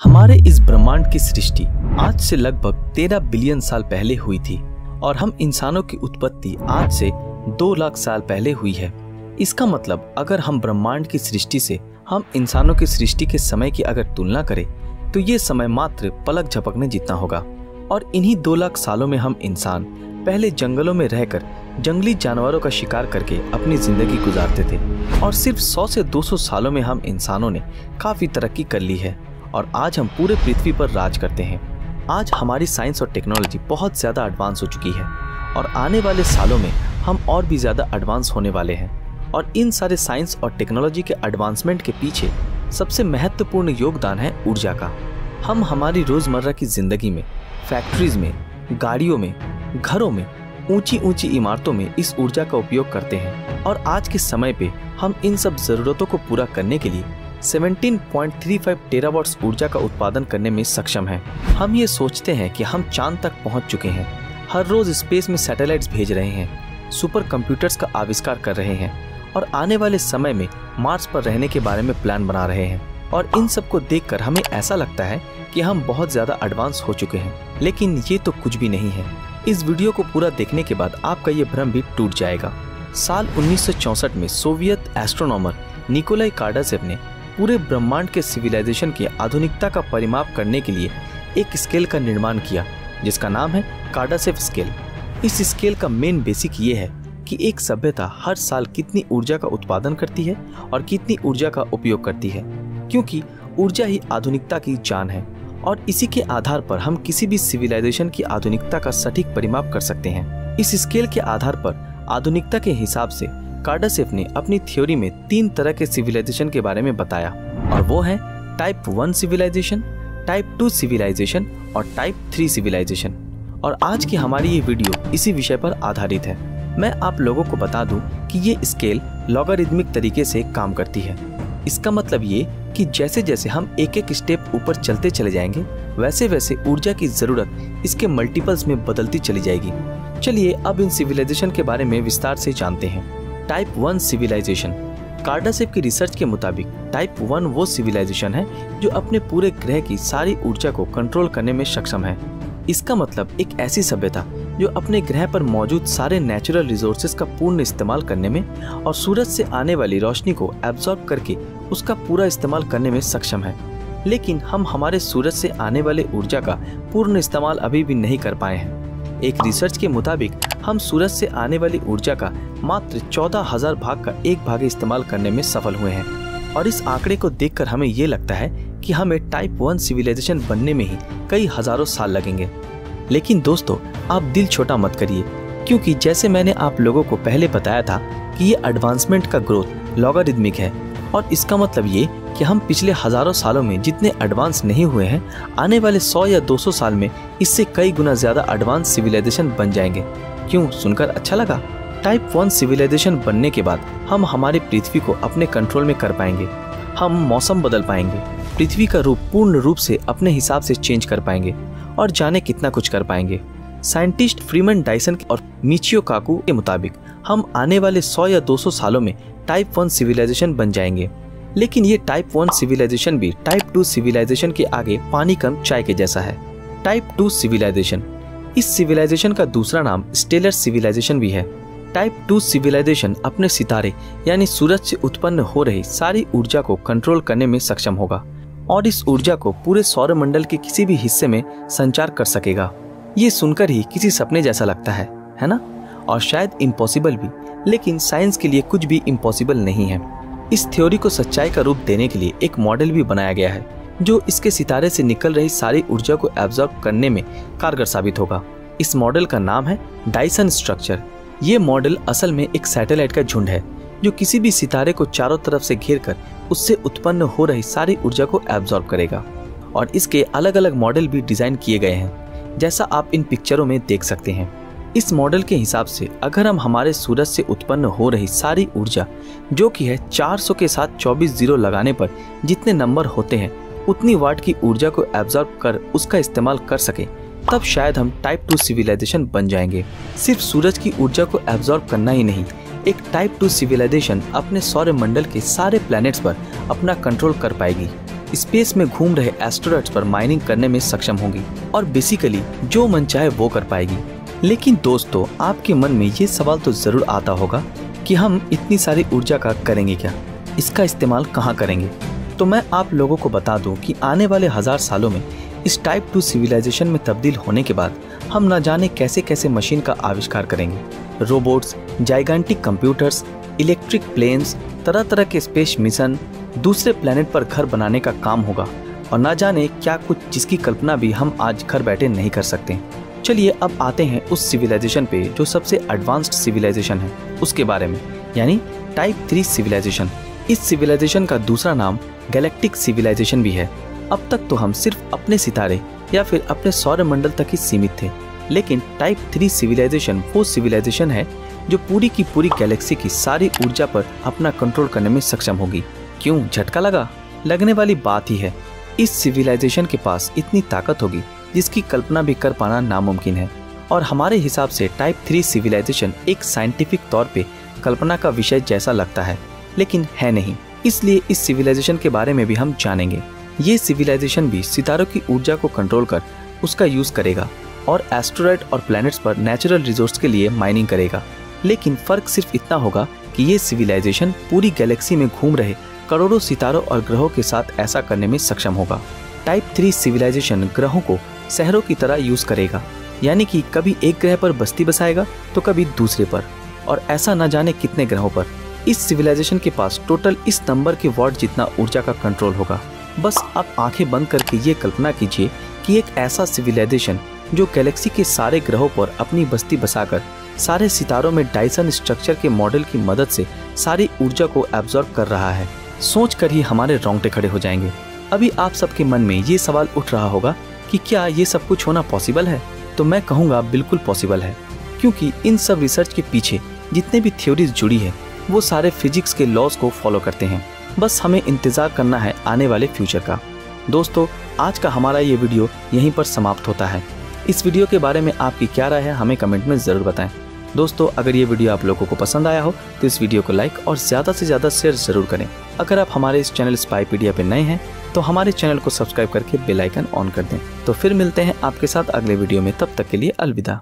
हमारे इस ब्रह्मांड की सृष्टि आज से लगभग तेरह बिलियन साल पहले हुई थी और हम इंसानों की उत्पत्ति आज से दो लाख साल पहले हुई है। इसका मतलब अगर हम ब्रह्मांड की सृष्टि से हम इंसानों की सृष्टि के समय की अगर तुलना करें तो ये समय मात्र पलक झपकने जितना होगा। और इन्हीं दो लाख सालों में हम इंसान पहले जंगलों में रहकर जंगली जानवरों का शिकार करके अपनी ज़िंदगी गुजारते थे। और सिर्फ़ 100 से 200 सालों में हम इंसानों ने काफ़ी तरक्की कर ली है। और आज हम पूरे पृथ्वी पर राज करते हैं। आज हमारी साइंस और टेक्नोलॉजी बहुत ज़्यादा एडवांस हो चुकी है और आने वाले सालों में हम और भी ज़्यादा एडवांस होने वाले हैं। और इन सारे साइंस और टेक्नोलॉजी के एडवांसमेंट के पीछे सबसे महत्वपूर्ण योगदान है ऊर्जा का। हम हमारी रोज़मर्रा की ज़िंदगी में फैक्ट्रीज में, गाड़ियों में, घरों में ऊँची ऊँची इमारतों में इस ऊर्जा का उपयोग करते हैं। और आज के समय पे हम इन सब ज़रूरतों को पूरा करने के लिए 17.35 टेरावाट्स ऊर्जा का उत्पादन करने में सक्षम है। हम ये सोचते हैं कि हम चाँद तक पहुँच चुके हैं। हर रोज स्पेस में सैटेलाइट्स भेज रहे हैं सुपर कंप्यूटर्स का आविष्कार कर रहे हैं और आने वाले समय में मार्स पर रहने के बारे में प्लान बना रहे हैं। और इन सबको देखकर हमें ऐसा लगता है कि हम बहुत ज़्यादा एडवांस हो चुके हैं। लेकिन ये तो कुछ भी नहीं है। इस वीडियो को पूरा देखने के बाद आपका ये भ्रम भी टूट जाएगा। साल 1964 में सोवियत एस्ट्रोनॉमर निकोलाई कार्डासेव ने पूरे ब्रह्मांड के सिविलाइजेशन की आधुनिकता का परिमाप करने के लिए एक स्केल का निर्माण किया, जिसका नाम है कार्डासेव स्केल। इस स्केल का मेन बेसिक ये है कि एक सभ्यता हर साल कितनी ऊर्जा का उत्पादन करती है और कितनी ऊर्जा का उपयोग करती है, क्योंकि ऊर्जा ही आधुनिकता की जान है और इसी के आधार पर हम किसी भी सिविलाइजेशन की आधुनिकता का सटीक परिमाप कर सकते हैं। इस स्केल के आधार पर आधुनिकता के हिसाब से कार्डासेफ ने अपनी थ्योरी में तीन तरह के सिविलाइजेशन के बारे में बताया, और वो है type one civilization, type two civilization और टाइप थ्री सिविलाइजेशन। और आज की हमारी ये वीडियो इसी विषय पर आधारित है। मैं आप लोगों को बता दूँ कि ये स्केल लॉगरिदमिक तरीके से काम करती है। इसका मतलब ये कि जैसे जैसे हम एक एक स्टेप ऊपर चलते चले जाएँगे वैसे वैसे ऊर्जा की ज़रूरत इसके मल्टीपल्स में बदलती चली जाएगी। चलिए अब इन सिविलाइजेशन के बारे में विस्तार से जानते हैं। Type one civilisation. कार्डासेप की रिसर्च के मुताबिक, टाइप वन वो सिविलाइजेशन है जो अपने पूरे ग्रह की सारी ऊर्जा को कंट्रोल करने में सक्षम है। इसका मतलब एक ऐसी सभ्यता जो अपने ग्रह पर मौजूद सारे नेचुरल रिसोर्सेज का पूर्ण इस्तेमाल करने में और सूरज से आने वाली रोशनी को एब्जॉर्ब करके उसका पूरा इस्तेमाल करने में सक्षम है। लेकिन हम हमारे सूरज से आने वाले ऊर्जा का पूर्ण इस्तेमाल अभी भी नहीं कर पाए हैं। एक रिसर्च के मुताबिक, हम सूरज से आने वाली ऊर्जा का मात्र चौदह हज़ार भाग का एक भाग इस्तेमाल करने में सफल हुए हैं। और इस आंकड़े को देखकर हमें ये लगता है कि हमें टाइप वन सिविलाइजेशन बनने में ही कई हज़ारों साल लगेंगे। लेकिन दोस्तों, आप दिल छोटा मत करिए, क्योंकि जैसे मैंने आप लोगों को पहले बताया था कि ये एडवांसमेंट का ग्रोथ लॉगरिदमिक है, और इसका मतलब ये कि हम पिछले हज़ारों सालों में जितने एडवांस नहीं हुए हैं, आने वाले 100 या 200 साल में इससे कई गुना ज़्यादा एडवांस सिविलाइजेशन बन जाएँगे। क्यों? सुनकर अच्छा लगा। टाइप वन सिविलाइजेशन बनने के बाद हम हमारी पृथ्वी को अपने कंट्रोल में कर पाएँगे। हम मौसम बदल पाएँगे। पृथ्वी का रूप पूर्ण रूप से अपने हिसाब से चेंज कर पाएँगे और जाने कितना कुछ कर पाएँगे। साइंटिस्ट फ्रीमन डाइसन और मिचियो काकू के मुताबिक हम आने वाले 100 या 200 सालों में टाइप वन सिविलाइजेशन बन जाएँगे। लेकिन ये टाइप वन सिविलाइजेशन भी टाइप टू सिविलाइजेशन के आगे पानी कम चाय के जैसा है। टाइप टू सिविलाइजेशन इस सिविलाइजेशन का दूसरा नाम स्टेलर सिविलाइजेशन भी है। टाइप टू सिविलाइजेशन अपने सितारे, यानी सूरज से उत्पन्न हो रही सारी ऊर्जा को कंट्रोल करने में सक्षम होगा और इस ऊर्जा को पूरे सौर मंडल के किसी भी हिस्से में संचार कर सकेगा। ये सुनकर ही किसी सपने जैसा लगता है है ना? और शायद इम्पॉसिबल भी, लेकिन साइंस के लिए कुछ भी इम्पॉसिबल नहीं है। इस थ्योरी को सच्चाई का रूप देने के लिए एक मॉडल भी बनाया गया है, जो इसके सितारे से निकल रही सारी ऊर्जा को एब्जॉर्ब करने में कारगर साबित होगा। इस मॉडल का नाम है डाइसन स्ट्रक्चर ये मॉडल असल में एक सैटेलाइट का झुंड है, जो किसी भी सितारे को चारों तरफ़ से घेर कर उससे उत्पन्न हो रही सारी ऊर्जा को एब्जॉर्ब करेगा। और इसके अलग अलग मॉडल भी डिज़ाइन किए गए हैं, जैसा आप इन पिक्चरों में देख सकते हैं। इस मॉडल के हिसाब से अगर हम हमारे सूरज से उत्पन्न हो रही सारी ऊर्जा, जो कि है 400 के साथ 24 ज़ीरो लगाने पर जितने नंबर होते हैं, उतनी वाट की ऊर्जा को एब्जॉर्ब कर उसका इस्तेमाल कर सके, तब शायद हम टाइप टू सिविलाइजेशन बन जाएँगे। सिर्फ़ सूरज की ऊर्जा को एब्जॉर्ब करना ही नहीं, एक टाइप टू सिविलाइजेशन अपने सौर मंडल के सारे प्लैनेट्स पर अपना कंट्रोल कर पाएगी। स्पेस में घूम रहे एस्ट्रोनॉट्स पर माइनिंग करने में सक्षम होगी और बेसिकली जो मन चाहे वो कर पाएगी। लेकिन दोस्तों, आपके मन में ये सवाल तो ज़रूर आता होगा कि हम इतनी सारी ऊर्जा का करेंगे क्या? इसका इस्तेमाल कहाँ करेंगे? तो मैं आप लोगों को बता दूँ कि आने वाले हज़ार सालों में इस टाइप टू सिविलाइजेशन में तब्दील होने के बाद हम न जाने कैसे कैसे मशीन का आविष्कार करेंगे। Robots gigantic computers electric planes तरह तरह के स्पेस मिशन दूसरे प्लेनेट पर घर बनाने का काम होगा। और न जाने क्या कुछ जिसकी कल्पना भी हम आज घर बैठे नहीं कर सकते। चलिए अब आते हैं उस सिविलाइजेशन पे जो सबसे एडवांस्ड सिविलाइजेशन है, उसके बारे में, यानी टाइप थ्री सिविलाइजेशन इस सिविलाइजेशन का दूसरा नाम गैलेक्टिक सिविलाइजेशन भी है। अब तक तो हम सिर्फ़ अपने सितारे या फिर अपने सौर मंडल तक ही सीमित थे, लेकिन टाइप थ्री सिविलाइजेशन वो सिविलाइजेशन है जो पूरी की पूरी गैलेक्सी की सारी ऊर्जा पर अपना कंट्रोल करने में सक्षम होगी। क्यों? झटका लगा? लगने वाली बात ही है। इस सिविलाइजेशन के पास इतनी ताकत होगी। जिसकी कल्पना भी कर पाना नामुमकिन है। और हमारे हिसाब से टाइप थ्री सिविलाइजेशन एक साइंटिफिक तौर पे कल्पना का विषय जैसा लगता है, लेकिन है नहीं। इसलिए इस सिविलाइजेशन के बारे में भी हम जानेंगे। ये सिविलाइजेशन भी सितारों की ऊर्जा को कंट्रोल कर उसका यूज़ करेगा और एस्ट्रॉयड और प्लैनेट्स पर नेचुरल रिसोर्स के लिए माइनिंग करेगा। लेकिन फ़र्क सिर्फ़ इतना होगा कि ये सिविलाइजेशन पूरी गैलेक्सी में घूम रहे करोड़ों सितारों और ग्रहों के साथ ऐसा करने में सक्षम होगा। टाइप थ्री सिविलाइजेशन ग्रहों को शहरों की तरह यूज़ करेगा। यानी कि कभी एक ग्रह पर बस्ती बसाएगा तो कभी दूसरे पर। और ऐसा न जाने कितने ग्रहों पर। इस सिविलाइजेशन के पास टोटल इस नंबर के वॉट जितना ऊर्जा का कंट्रोल होगा। बस आप आँखें बंद करके ये कल्पना कीजिए कि एक ऐसा सिविलाइजेशन जो गैलेक्सी के सारे ग्रहों पर अपनी बस्ती बसाकर, सारे सितारों में डाइसन स्ट्रक्चर के मॉडल की मदद से सारी ऊर्जा को एब्जॉर्ब कर रहा है। सोच कर ही हमारे रोंगटे खड़े हो जाएँगे। अभी आप सबके मन में ये सवाल उठ रहा होगा कि क्या ये सब कुछ होना पॉसिबल है? तो मैं कहूँगा बिल्कुल पॉसिबल है, क्योंकि इन सब रिसर्च के पीछे जितने भी थ्योरीज जुड़ी है, वो सारे फिजिक्स के लॉज को फॉलो करते हैं। बस हमें इंतज़ार करना है आने वाले फ्यूचर का। दोस्तों, आज का हमारा ये वीडियो यहीं पर समाप्त होता है। इस वीडियो के बारे में आपकी क्या राय है, हमें कमेंट में ज़रूर बताएँ। दोस्तों, अगर ये वीडियो आप लोगों को पसंद आया हो तो इस वीडियो को लाइक और ज़्यादा से ज़्यादा शेयर ज़रूर करें। अगर आप हमारे इस चैनल स्पाई पीडिया पे नए हैं तो हमारे चैनल को सब्सक्राइब करके बेलाइकन ऑन कर दें। तो फिर मिलते हैं आपके साथ अगले वीडियो में। तब तक के लिए अलविदा।